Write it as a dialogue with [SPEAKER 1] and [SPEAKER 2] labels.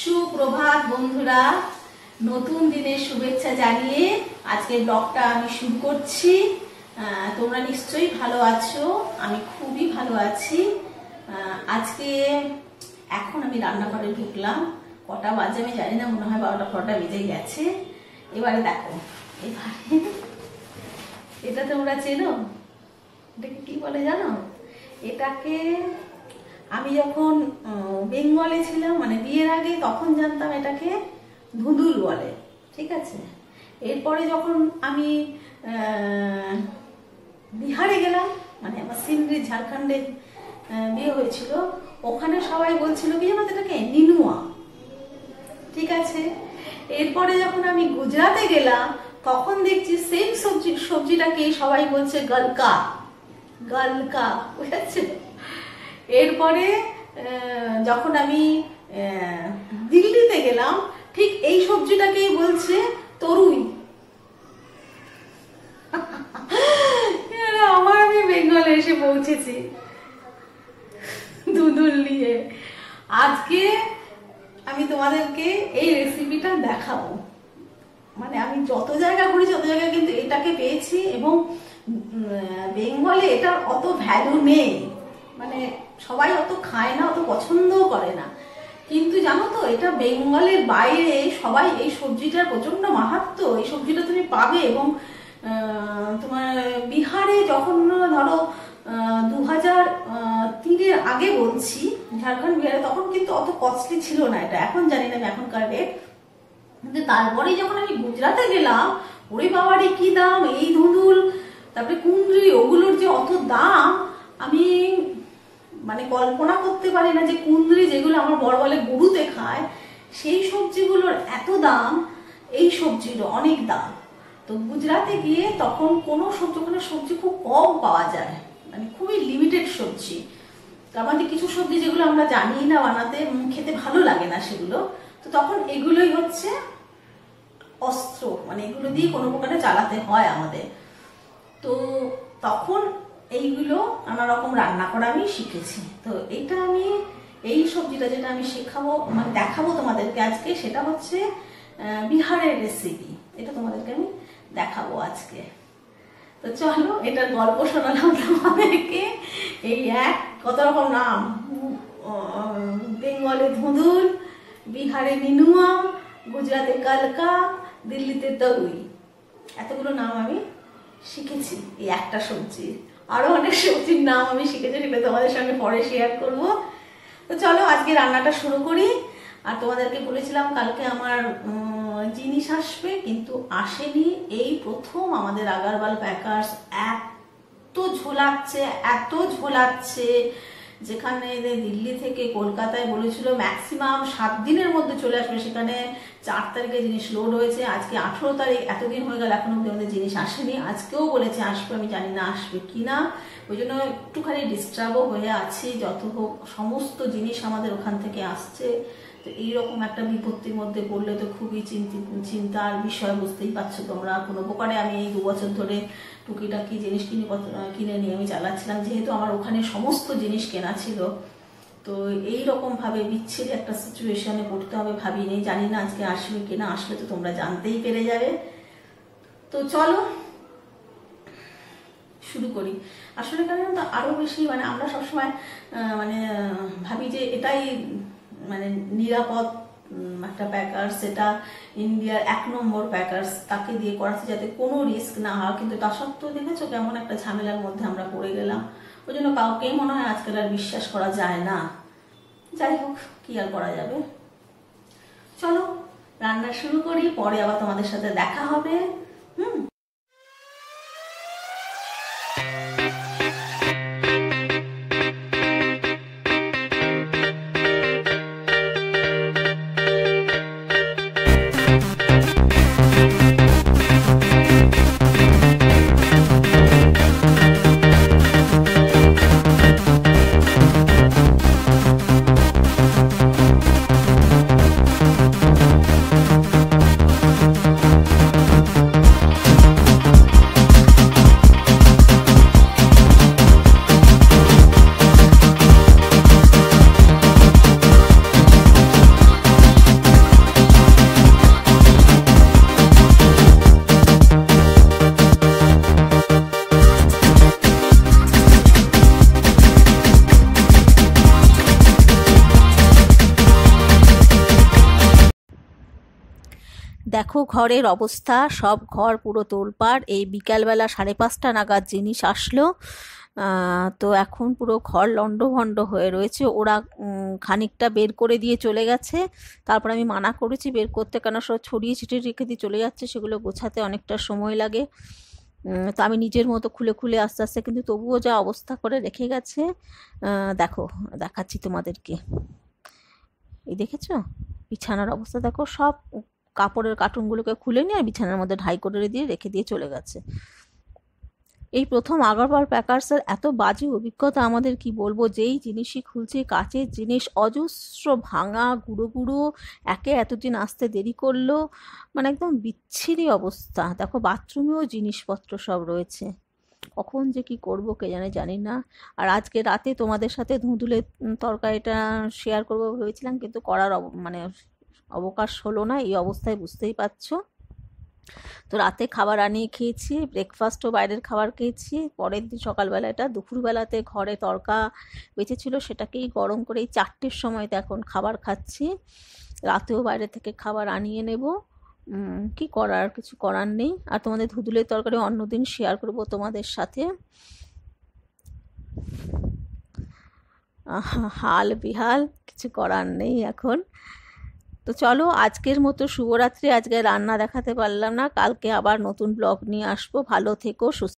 [SPEAKER 1] সুপ্রভাত বন্ধুরা, নতুন দিনের শুভেচ্ছা জানিয়ে আজকে ব্লগটা আমি শুরু করছি। তোমরা নিশ্চয়ই ভালো আছো, আমি খুবই ভালো আছি। আজকে এখন আমি রান্নাঘরে ঢুকলাম, কটা বাজে আমি জানি না, মনে হয় বারোটা ফটা বেজে গেছে। এবারে দেখো, এবারে এটা তোমরা চেনো? এটাকে কি বলে জানো? এটাকে আমি যখন বেঙ্গলে ছিলাম মানে বিয়ের আগে তখন জানতাম এটাকে ধুঁদুল বলে, ঠিক আছে? এরপরে যখন আমি বিহারে গেলাম মানে আমার সিন্দ্রি ঝাড়খণ্ডে বিয়ে হয়েছিল, ওখানে সবাই বলছিল, কি জানো এটাকে? নিনুয়া। ঠিক আছে? এরপরে যখন আমি গুজরাটে গেলাম, তখন দেখছি সেম সবজি সবজিটাকে সবাই বলছে, গলকা। গলকা, বুঝেছে? এরপরে যখন আমি দিল্লিতে গেলাম, ঠিক এই সবজিটাকেই বলছে তরুই আমার আমি বেঙ্গলে এসে পৌঁছেছি। দুদুল নিয়ে। আজকে আমি তোমাদেরকে এই রেসিপিটা দেখাবো। মানে আমি যত জায়গা ঘুরেছি যত জায়গায় কিন্তু এটাকে পেয়েছি এবং বেঙ্গলে এটার অত ভ্যালু নেই। মানে সবাই অত খায় না, অত পছন্দও করে না। কিন্তু জানো তো, এটা বেঙ্গলের বাইরে সবাই এই সবজিটার প্রচণ্ড মাহাত্ম। এই সবজিটা তুমি পাবে এবং তোমার বিহারে যখন ধরো দু হাজার তিনের আগে বলছি, ঝাড়খণ্ড বিহারে, তখন কিন্তু অত কস্টলি ছিল না এটা। এখন জানি না আমি এখনকার রেট কিন্তু তারপরে যখন আমি গুজরাটে গেলাম, ওরে বাবারে কি দাম? এই ধুঁদুল তারপরে কুন্দ্রি ওগুলোর যে অত দাম, আমি মানে কল্পনা করতে পারি না যে কুন্দ্রি যেগুলো আমার বড় বলে গরুতে খায়, সেই সবজিগুলোর এত দাম, এই সবজির অনেক দাম। তো গুজরাটে গিয়ে তখন কোনো সবজি, ওখানে সবজি খুব কম পাওয়া যায় মানে খুবই লিমিটেড সবজি। তো আমাদের কিছু সবজি যেগুলো আমরা জানি না বানাতে খেতে ভালো লাগে না সেগুলো। তো তখন এগুলোই হচ্ছে অস্ত্র মানে এগুলো দিয়ে কোনো প্রকারে চালাতে হয় আমাদের। তো তখন রকম রান্না করা আমি শিখেছি। তো এটা আমি, এই সবজিটা যেটা আমি শেখাবো মানে দেখাবো তোমাদেরকে আজকে, সেটা হচ্ছে বিহারের রেসিপি এটা তোমাদেরকে আমি দেখাবো আজকে। তো চলো, এটার গল্প শোনালাম তোমাদেরকে। এই এক, কত রকম নাম? বেঙ্গলে ধুঁদুল বিহারে নিনুয়া, গুজরাটে কালকা, দিল্লিতে তরুই। এতগুলো নাম আমি শিখেছি এই একটা সবজি আরও অনেক সবজির নাম আমি শিখেছি সেটা তোমাদের সঙ্গে পরে শেয়ার করব। তো চলো আজকে রান্নাটা শুরু করি। আর তোমাদেরকে বলেছিলাম কালকে আমার জিনিস আসবে কিন্তু আসেনি। এই প্রথম আমাদের আগারওয়াল প্যাকার্স এত ঝোলাচ্ছে এত ঝোলাচ্ছে। যেখানে দিল্লি থেকে কলকাতায় বলেছিল ম্যাক্সিমাম সাত দিনের মধ্যে চলে আসবে, সেখানে চার তারিখে জিনিস লোড হয়েছে, আজকে আঠেরো তারিখ, এতদিন হয়ে গেল, এখনও অব্দি আমাদের জিনিস আসেনি, আজকেও বলেছে আসবে, আমি জানি না আসবে কি না ওই জন্য একটুখানি ডিস্টার্বও হয়ে আছি, যত হোক, সমস্ত জিনিস আমাদের ওখান থেকে আসছে তো এইরকম একটা বিপত্তির মধ্যে পড়লে তো খুবই চিন্তিত চিন্তার বিষয়, বুঝতেই পারছ তোমরা। কোনো প্রকারে আমি এই দু বছর ধরে টুকিটাকি জিনিস কিনে কিনে নিয়ে আমি চালাচ্ছিলাম। যেহেতু আমার ওখানে সমস্ত জিনিস কেনা ছিল, তো এই ভাবে বিচ্ছিরি একটা সিচুয়েশনে পড়তে হবে ভাবিনি। জানি না আজকে আসবে কিনা, আসলে তো তোমরা জানতেই পেরে যাবে। তো চলো, শুরু করি। আসলে কেন তো আরও বেশি মানে আমরা সবসময় মানে ভাবি যে এটাই মানে নিরাপদ একটা প্যাকার সেটা ইন্ডিয়ার এক নম্বর প্যাকার্স তাকে দিয়ে করাচ্ছে যাতে কোনো রিস্ক না হয়। কিন্তু তা সত্ত্বেও দেখেছ কেমন একটা ঝামেলার মধ্যে আমরা পড়ে গেলাম। ওই জন্য কাউকেই মনে হয় আজকাল আর বিশ্বাস করা যায় না। যাই হোক, কি আর করা যাবে? চলো, রান্না শুরু করি, পরে আবার তোমাদের সাথে দেখা হবে। হুম?
[SPEAKER 2] দেখো ঘরের অবস্থা, সব ঘর পুরো তোলপাড়। এই বিকালবেলা সাড়ে পাঁচটা নাগাদ জিনিস আসলো। তো এখন পুরো ঘর লণ্ডভণ্ড হয়ে রয়েছে। ওরা খানিকটা বের করে দিয়ে চলে গেছে। তারপর আমি মানা করেছি, বের করতে কেন? সব ছড়িয়ে ছিটিয়ে রেখে দিয়ে চলে যাচ্ছে। সেগুলো গোছাতে অনেকটা সময় লাগে। তো আমি নিজের মতো খুলে খুলে আস্তে আস্তে কিন্তু তবুও যা অবস্থা করে রেখে গেছে। দেখো, দেখাচ্ছি তোমাদেরকে। এই দেখেছ? বিছানার অবস্থা দেখো, সব কাপড়ের কার্টুনগুলোকে খুলে নিয়ে আর বিছানার মধ্যে ঢাই করে দিয়ে রেখে দিয়ে চলে গেছে। এই প্রথম আগরপাল প্যাকার্সের এত বাজে অভিজ্ঞতা আমাদের কি বলব? যেই জিনিসই খুলছে, কাচের জিনিস, অজস্র ভাঙা গুঁড়ো গুঁড়ো, একে এতদিন আসতে দেরি করল মানে একদম বিচ্ছিরি অবস্থা। দেখো, বাথরুমেও জিনিসপত্র সব রয়েছে। কখন যে কি করব কে জানে, জানি না। আর আজকে রাতে তোমাদের সাথে ধুঁধুলের তরকারিটা শেয়ার করব ভেবেছিলাম, কিন্তু করার মানে অবকাশ হলো না, এই অবস্থায় বুঝতেই পারছ। তো রাতে খাবার আনিয়ে খেয়েছি ব্রেকফাস্টও বাইরের খাবার খেয়েছি। পরের দিন সকালবেলা এটা দুপুরবেলাতে ঘরে তরকা বেঁচেছিল সেটাকেই গরম করে এই চারটের সময়তে এখন খাবার খাচ্ছি। রাতেও বাইরে থেকে খাবার আনিয়ে নেব। কি করার, কিছু করার নেই। আর তোমাদের ধুদুলের তরকারি অন্যদিন শেয়ার করব তোমাদের সাথে। হাল বিহাল, কিছু করার নেই এখন। তো চলো আজকের মতো শুভরাত্রি। আজকে রান্না দেখাতে পারলাম না। কালকে আবার নতুন ব্লগ নিয়ে আসব। ভালো থেকো, সুস্থ